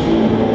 Thank you.